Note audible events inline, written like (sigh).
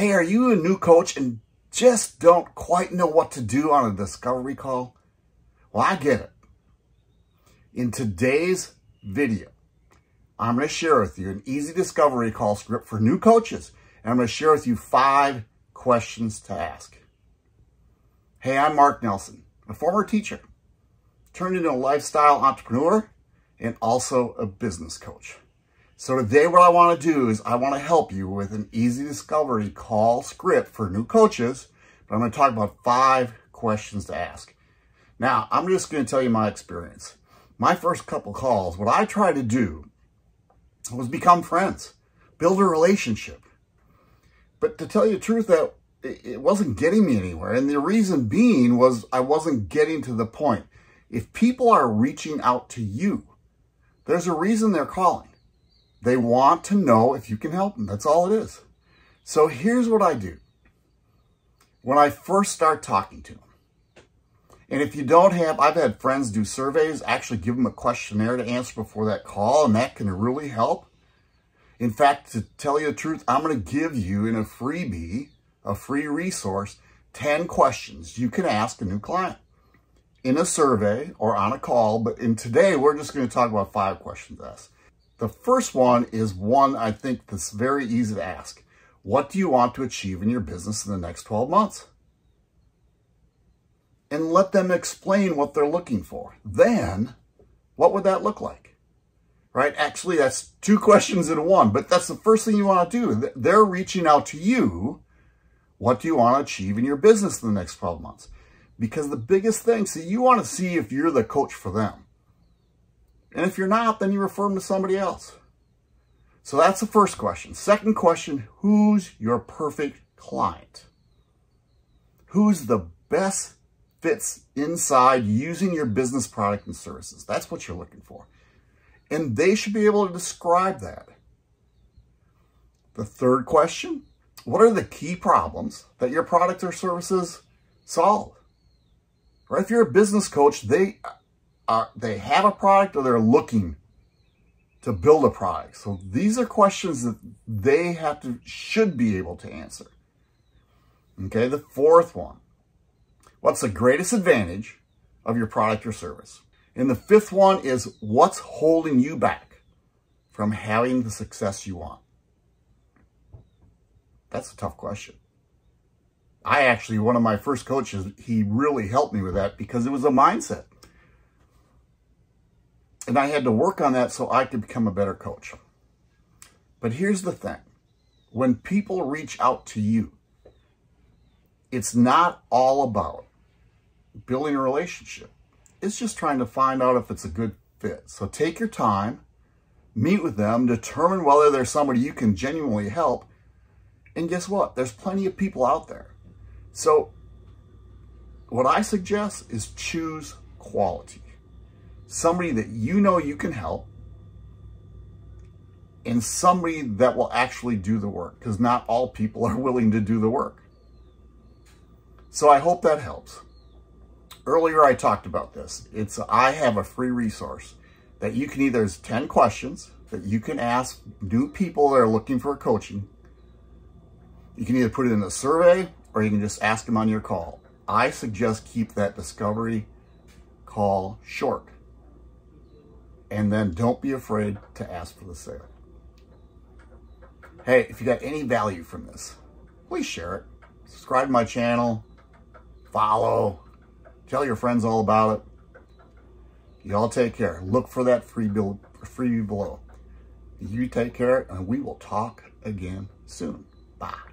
Hey, are you a new coach and just don't quite know what to do on a discovery call? Well, I get it. In today's video, I'm going to share with you an easy discovery call script for new coaches. And I'm going to share with you five questions to ask. Hey, I'm Mark Nelson, a former teacher, turned into a lifestyle entrepreneur, and also a business coach. So today what I want to do is I want to help you with an easy discovery call script for new coaches. But I'm going to talk about five questions to ask. Now, I'm just going to tell you my experience. My first couple calls, what I tried to do was become friends, build a relationship. But to tell you the truth, that it wasn't getting me anywhere. And the reason being was I wasn't getting to the point. If people are reaching out to you, there's a reason they're calling. They want to know if you can help them. That's all it is. So here's what I do. When I first start talking to them, and if you don't have, I've had friends do surveys, actually give them a questionnaire to answer before that call, and that can really help. In fact, to tell you the truth, I'm going to give you in a freebie, a free resource, 10 questions you can ask a new client in a survey or on a call. But in today, we're just going to talk about five questions to ask. The first one is one I think that's very easy to ask. What do you want to achieve in your business in the next 12 months? And let them explain what they're looking for. Then, what would that look like? Right? Actually, that's two (laughs) questions in one, but that's the first thing you want to do. They're reaching out to you. What do you want to achieve in your business in the next 12 months? Because the biggest thing, see, you want to see if you're the coach for them. And if you're not, then you refer them to somebody else. So that's the first question. Second question, who's your perfect client? Who's the best fits inside using your business product and services? That's what you're looking for. And they should be able to describe that. The third question, what are the key problems that your product or services solve? Right? If you're a business coach, they are they have a product or they're looking to build a product. So these are questions that they have to, should be able to answer. Okay, the fourth one. What's the greatest advantage of your product or service? And the fifth one is what's holding you back from having the success you want? That's a tough question. I actually, one of my first coaches, he really helped me with that because it was a mindset. And I had to work on that so I could become a better coach. But here's the thing. When people reach out to you, it's not all about building a relationship. It's just trying to find out if it's a good fit. So take your time, meet with them, determine whether there's somebody you can genuinely help. And guess what? There's plenty of people out there. So what I suggest is choose quality somebody that you know you can help, and somebody that will actually do the work because not all people (laughs) are willing to do the work. So I hope that helps. Earlier I talked about this. It's I have a free resource that you can either, there's 10 questions that you can ask new people that are looking for coaching. You can either put it in a survey or you can just ask them on your call. I suggest keep that discovery call short. And then don't be afraid to ask for the sale. Hey, if you got any value from this, please share it. Subscribe to my channel. Follow. Tell your friends all about it. You all take care. Look for that free bill, freebie below. You take care, and we will talk again soon. Bye.